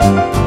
Música